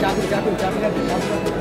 jatuh jatuh jatuh jatuh jatuh.